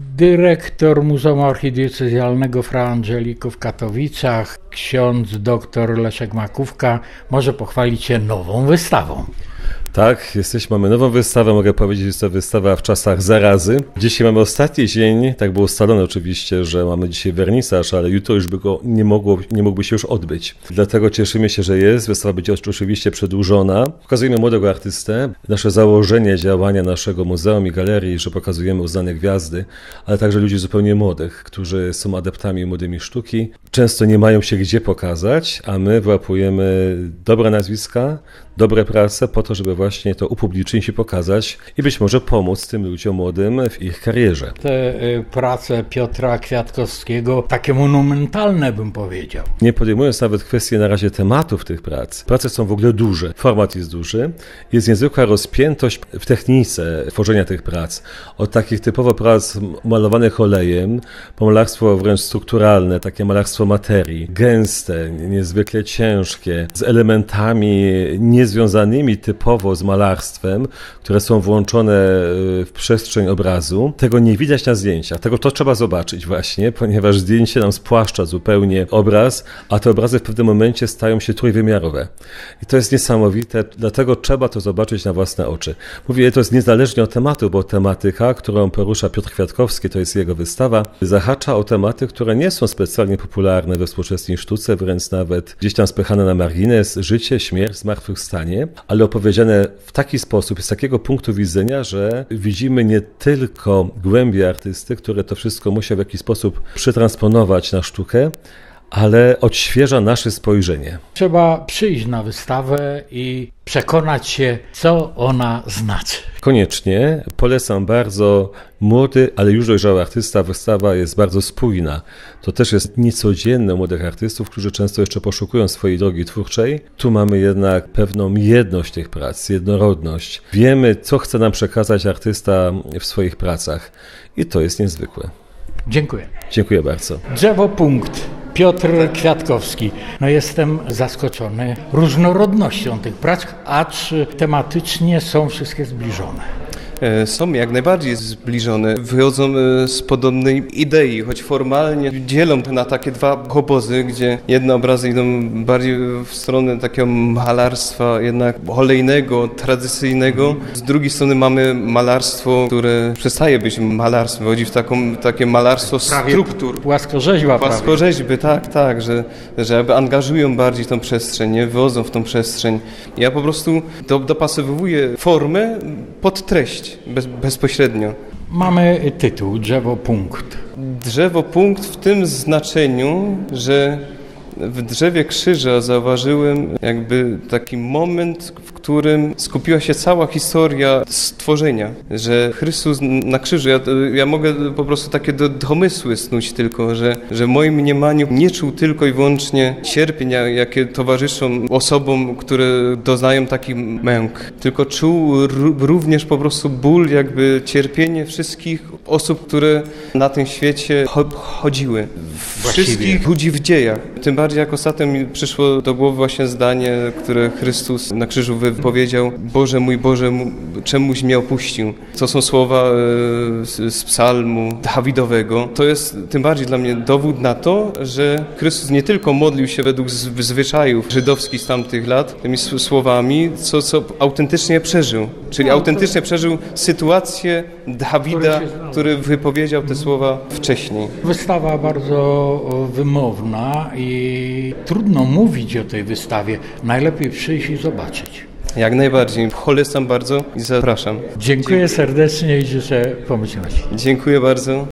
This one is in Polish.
Dyrektor Muzeum Archidiecezjalnego Fra Angelico w Katowicach, ksiądz dr Leszek Makówka, może pochwalić się nową wystawą. Tak, jesteśmy, mamy nową wystawę, mogę powiedzieć, że jest to wystawa w czasach zarazy. Dzisiaj mamy ostatni dzień, tak było ustalone oczywiście, że mamy dzisiaj wernisaż, ale jutro już by go nie, mogło, nie mógłby się już odbyć. Dlatego cieszymy się, że jest, wystawa będzie oczywiście przedłużona. Pokazujemy młodego artystę, nasze założenie działania naszego muzeum i galerii, że pokazujemy uznane gwiazdy, ale także ludzi zupełnie młodych, którzy są adeptami młodymi sztuki. Często nie mają się gdzie pokazać, a my wyłapujemy dobre nazwiska, dobre prace po to, żeby właśnie to upublicznić i pokazać i być może pomóc tym ludziom młodym w ich karierze. Te y, prace Piotra Kwiatkowskiego, takie monumentalne bym powiedział. Nie podejmując nawet kwestii na razie tematów tych prac, prace są w ogóle duże, format jest duży, jest niezwykła rozpiętość w technice tworzenia tych prac. Od takich typowo prac malowanych olejem, po malarstwo wręcz strukturalne, takie malarstwo materii, gęste, niezwykle ciężkie, z elementami niezwiązanymi typowo z malarstwem, które są włączone y, w przestrzeń obrazu. Tego nie widać na zdjęciach, tego to trzeba zobaczyć właśnie, ponieważ zdjęcie nam spłaszcza zupełnie obraz, a te obrazy w pewnym momencie stają się trójwymiarowe. I to jest niesamowite, dlatego trzeba to zobaczyć na własne oczy. Mówię, to jest niezależnie od tematu, bo tematyka, którą porusza Piotr Kwiatkowski, to jest jego wystawa, zahacza o tematy, które nie są specjalnie popularne we współczesnej sztuce, wręcz nawet gdzieś tam spychane na margines, życie, śmierć, zmartwychwstanie, ale opowiedziane w taki sposób, z takiego punktu widzenia, że widzimy nie tylko głębie artysty, które to wszystko musi w jakiś sposób przetransponować na sztukę, ale odświeża nasze spojrzenie. Trzeba przyjść na wystawę i przekonać się, co ona znaczy. Koniecznie polecam bardzo młody, ale już dojrzały artysta. Wystawa jest bardzo spójna. To też jest niecodzienne młodych artystów, którzy często jeszcze poszukują swojej drogi twórczej. Tu mamy jednak pewną jedność tych prac, jednorodność. Wiemy, co chce nam przekazać artysta w swoich pracach i to jest niezwykłe. Dziękuję. Dziękuję bardzo. Drzewo punkt. Piotr Kwiatkowski. No jestem zaskoczony różnorodnością tych prac, acz tematycznie są wszystkie zbliżone. E, są jak najbardziej zbliżone, wychodzą e, z podobnej idei, choć formalnie dzielą na takie dwa obozy, gdzie jedne obrazy idą bardziej w stronę takiego malarstwa jednak olejnego, tradycyjnego. Z drugiej strony mamy malarstwo, które przestaje być malarstwem, wchodzi w taką, takie malarstwo struktur. Płaskorzeźba Płaskorzeźby, tak, tak, że, że angażują bardziej tą przestrzeń, nie? wychodzą w tą przestrzeń. Ja po prostu do, dopasowuję formę pod treść bez, bezpośrednio. Mamy tytuł Drzewo Punkt. Drzewo Punkt w tym znaczeniu, że w drzewie krzyża zauważyłem jakby taki moment, którym skupiła się cała historia stworzenia, że Chrystus na krzyżu, ja, ja mogę po prostu takie do, domysły snuć tylko, że, że w moim mniemaniu nie czuł tylko i wyłącznie cierpienia, jakie towarzyszą osobom, które doznają takich męk, tylko czuł również po prostu ból, jakby cierpienie wszystkich osób, które na tym świecie chodziły. Wszystkich ludzi w dziejach. Tym bardziej jak ostatnio mi przyszło do głowy właśnie zdanie, które Chrystus na krzyżu wypowiedział Boże mój Boże, czemuś mnie opuścił. To są słowa e, z psalmu Dawidowego. To jest tym bardziej dla mnie dowód na to, że Chrystus nie tylko modlił się według zwyczajów żydowskich z tamtych lat tymi słowami, co, co autentycznie przeżył. Czyli no, autentycznie przeżył sytuację Dawida, który wypowiedział te słowa wcześniej. Wystawa bardzo wymowna i trudno mówić o tej wystawie. Najlepiej przyjść i zobaczyć. Jak najbardziej. Polecam bardzo i zapraszam. Dziękuję serdecznie i życzę pomyślności. Dziękuję bardzo.